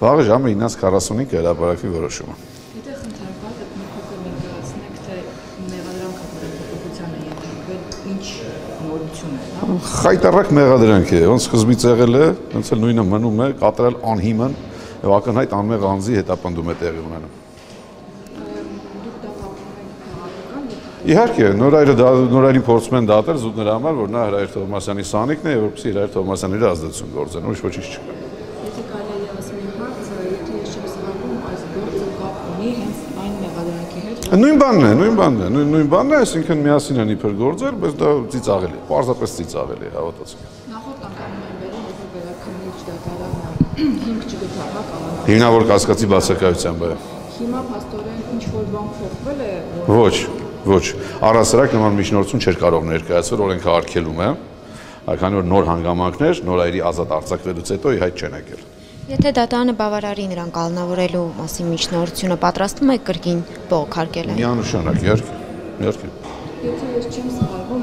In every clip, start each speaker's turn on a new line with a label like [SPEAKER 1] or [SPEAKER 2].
[SPEAKER 1] Վաղը ժամը 9:45 հրապարակվի որոշումը։
[SPEAKER 2] Եթե խնդրված եք մի փոքր ներկայացնեք, թե մեղադրանքը, որը փոփոխության է ենթարկվել, ինչ նորություն է, հա։
[SPEAKER 1] Խայտարակ մեղադրանք է, ոնց սկզբից եղել է, ոնց էլ նույնը մնում է, կատարել անհիմն եւ ակնհայտ անմեղ անձի հետապնդում է տեղի ունենում։ Իհարկե, նորայրը նորայրին փորձում են դատել զուտ նրա համար, որ նա Հրայր Թովմասյանի սանիկն է, որպեսզի Հրայր Թովմասյանի իր ազդեցություն գործեն, ուրիշ ոչինչ չկա։
[SPEAKER 2] Եթե կարելի է եւս մի հարց, եթե ես չեմ սխալվում, այս գործը կապ ունի հենց այն մեղադրանքի հետ, որ
[SPEAKER 1] Նույն բանն է, նույն բանն է, նույն նույն բանն է, այսինքն միասին են իբր գործել, բայց դա ծիծաղելի է, պարզապես ծիծաղելի է, հավատացեք։
[SPEAKER 2] նախորդ անգամ վերել, երբ վերաքննիչ դատարանը հիմք չգտավ, կանոնավոր։
[SPEAKER 1] Հիմնավոր կասկածի բացակայությամբ է։
[SPEAKER 2] Հիմա փաստորեն ինչ որ բան փոխվել է,
[SPEAKER 1] Ոչ, ոչ։ Առասարակ նման միջնորդություն չէր կարող ներկայացվել օրենքը արգելում է։ Այքանի որ նոր հանգամանքներ, նոր այրի ազատ արձակվելուց հետո ի հայտ չեն եկել։
[SPEAKER 3] Եթե դատարանը բավարարի նրան կալնավորելու մասին միջնորդությունը պատրաստվում է կրկին բողոքարկել են։
[SPEAKER 1] Միանշանակ, իհարկե։ Իհարկե։
[SPEAKER 2] եթե ես չեմ սխալվում,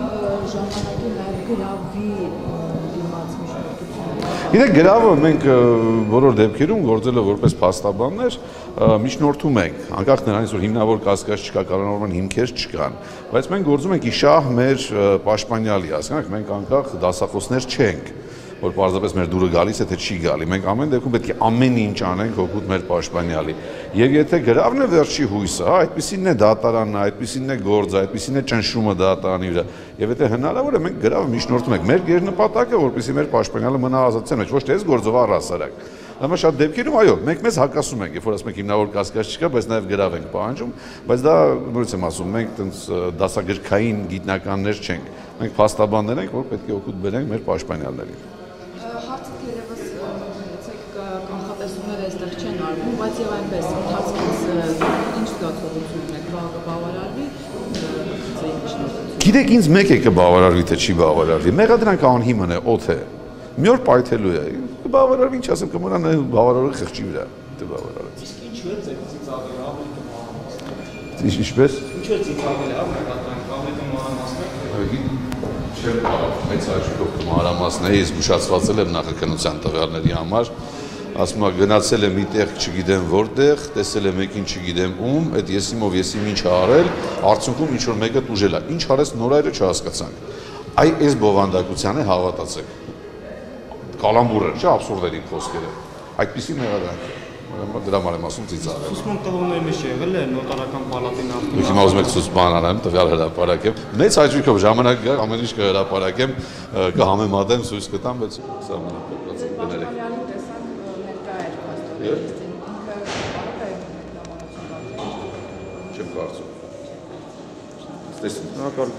[SPEAKER 2] ժամանակի նաև գրավի դիմաց միջնորդությունը
[SPEAKER 1] Գիտեք, գրավը մենք բոլոր դեպքերում գործելով որպես փաստաբաններ միջնորդում ենք, անկախ նրանից որ հիմնավոր կասկած չկա, կանոնավորման հիմքեր չկան, բայց մենք գործում ենք իշահ մեր պաշտպանյալի, հասկանաք, մենք անկախ դասախոսներ չենք որ պարզապես մեր դուրը գալիս է թե չի գալի։ Մենք ամեն դեպքում պետք է ամեն ինչ անենք օգուտ մեր պաշտպանյալի։ Եվ եթե գրավն է վերջի հույսը, հա, այդպեսին է դատարանն, այդպեսին է գործը, այդպեսին է ճնշումը դատարանի վրա։ Եվ եթե հնարավոր է մենք գրավը միջնորդում ենք։ Մեր գերնպատակը, որպեսզի մեր պաշտպանյալը մնա ազատության մեջ, ոչ թե այս գործով առհասարակ։ Հիմա շատ դեպքերում այո, մենք մեզ հակասում ենք, երբ որ ասում ենք հիմնավոր կասկած չկա, բայց նաև գրավ ենք պահանջում, բայց դա նորից եմ ասում, մենք տենց դասագրքային գիտնականներ չենք։ Մենք փաստաբաններ ենք, որ պետք է օգուտ բերենք մեր պաշտպանյալներին։
[SPEAKER 2] կանխատեսումները այստեղ չեն արվում, բայց եւ այնպես ընթացքից ինչ զգացողություն ունեք, բաղը բավարարվի ձեի միջնորդությունը։
[SPEAKER 1] Գիտեք, ինձ մեկ է կբավարարվի թե չի բավարարվի։ Մեղադրանքը անհիմն է, օդ է։ Մի օր պայթելու է։ Կբավարարվի, ինչ ասեմ, կմնա նա բավարարի խղճի վրա։ Դե բավարարեց։
[SPEAKER 4] Իսկ ինչու է ծիծաղել ավելի կմանամասն։
[SPEAKER 1] Ինչ- Ինչպես։
[SPEAKER 4] Ինչու է ծիծաղել հավաքական ավելի կմանամասն։
[SPEAKER 1] Չեմ կարող մեծ հաշվով կմարամասն է, ես զգուշացվածել եմ նախաքննության տվյալների համար, ասում եմ գնացել եմ մի տեղ, չգիտեմ որտեղ, տեսել եմ մեկին չգիտեմ ում, այդ եսիմով եսիմ ինչ արել, արդյունքում ինչ որ մեկը տուժել է։ Ինչ արեց նորայրը չհասկացանք։ Այ այս բովանդակությանը հավատացեք։ Կալամբուր է, չէ՞ աբսուրդերի խոսքերը։ Այդպեսի մեղադրանք է։ Ուրեմն դրա համար եմ ասում ծիծաղել։
[SPEAKER 4] Ուսման տղոներն ինչ եղել է նոտարական պալատի
[SPEAKER 1] Դուք
[SPEAKER 4] նախնի։
[SPEAKER 1] հիմա ուզում եք ցուցման անեմ, տվյալ հրապարակեմ։ Մեծ հաճույքով ժամանակ գա, ամեն ինչ կհրապարակեմ, կհամեմատեմ, ցույց կտամ, բայց սահմանափակված եմ կներեք։
[SPEAKER 2] Բավարարյալի ներկա էր փաստորեն, ինքը կարող է նմանություն
[SPEAKER 1] Չեմ կարծում։ Տեսնում։
[SPEAKER 4] Հակառակ։